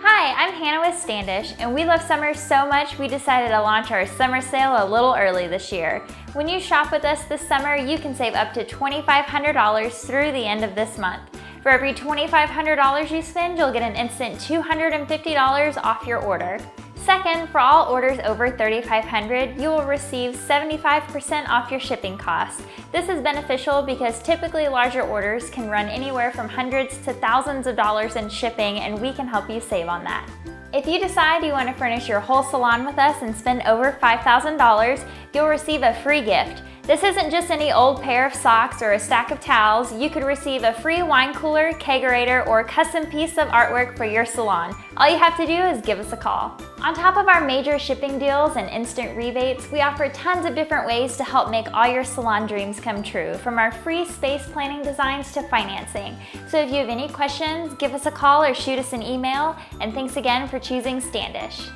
Hi, I'm Hannah with Standish, and we love summer so much we decided to launch our summer sale a little early this year. When you shop with us this summer, you can save up to $2,500 through the end of this month. For every $2,500 you spend, you'll get an instant $250 off your order. Second, for all orders over 3,500, you will receive 75% off your shipping costs. This is beneficial because typically larger orders can run anywhere from hundreds to thousands of dollars in shipping and we can help you save on that. If you decide you want to furnish your whole salon with us and spend over $5,000, you'll receive a free gift. This isn't just any old pair of socks or a stack of towels. You could receive a free wine cooler, kegerator, or custom piece of artwork for your salon. All you have to do is give us a call. On top of our major shipping deals and instant rebates, we offer tons of different ways to help make all your salon dreams come true, from our free space planning designs to financing. So if you have any questions, give us a call or shoot us an email. And thanks again for choosing Standish.